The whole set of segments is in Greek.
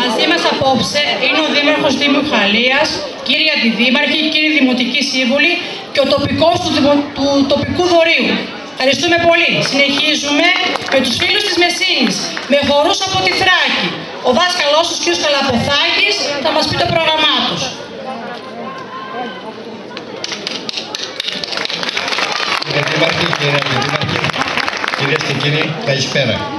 Μαζί μας απόψε είναι ο Δήμαρχος Δήμου Χαλίας, κύριε Αντιδήμαρχοι, κύριοι Δημοτικοί Σύμβουλοι και ο τοπικός του, του τοπικού δωρείου. Ευχαριστούμε πολύ. Συνεχίζουμε με τους φίλους της Μεσίνης, με χορούς από τη Θράκη. Ο δάσκαλός τους, κ. Καλαποθάκης, θα μας πει το πρόγραμμά τους. Κύριε Δήμαρχε, κύριε Αντιδήμαρχε, κυρίες και κύριοι, καλησπέρα.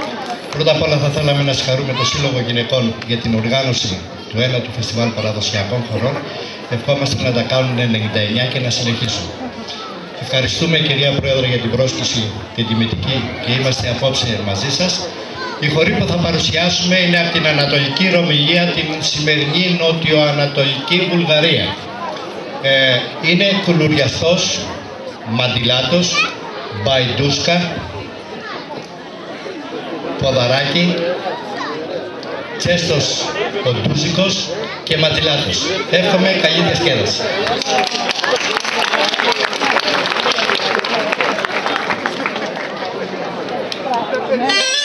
Πρώτα απ' όλα θα θέλαμε να συγχαρούμε το Σύλλογο Γυναικών για την οργάνωση του ένα του Φεστιβάλ Παραδοσιακών Χωρών. Ευχόμαστε να τα κάνουν 99 και να συνεχίσουν. Ευχαριστούμε κυρία Πρόεδρε για την πρόσκληση την τιμητική και είμαστε απόψε μαζί σας. Η χωρή που θα παρουσιάσουμε είναι από την Ανατολική Ρωμιλία, την σημερινή νότιο-ανατολική Βουλγαρία. Ε, είναι κουλουριαστός, μαντιλάτος, μπαϊντούσκα, ποδαράκι, τσέστος ο ντούζικος και μαντιλάτος. Εύχομαι καλή διασκέδαση. Τούτη